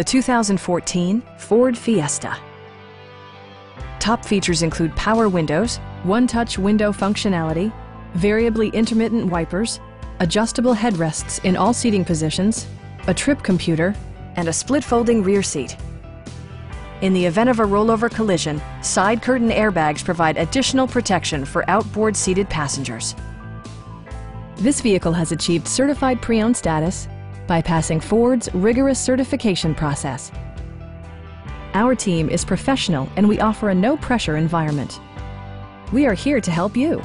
the 2014 Ford Fiesta. Top features include power windows, one-touch window functionality, variably intermittent wipers, adjustable headrests in all seating positions, a trip computer, and a split folding rear seat. In the event of a rollover collision, side curtain airbags provide additional protection for outboard seated passengers. This vehicle has achieved certified pre-owned status by passing Ford's rigorous certification process. Our team is professional and we offer a no-pressure environment. We are here to help you.